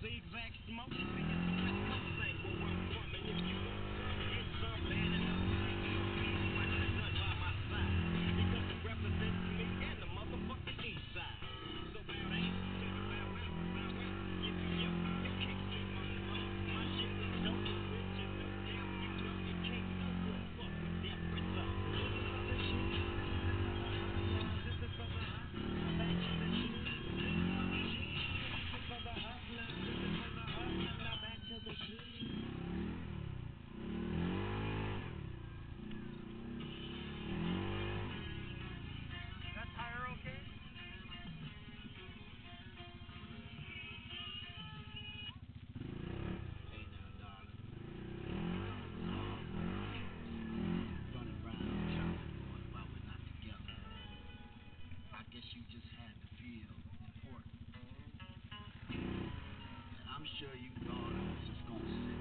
zigzag smoke. just had to feel important. And I'm sure you thought I was just going to sit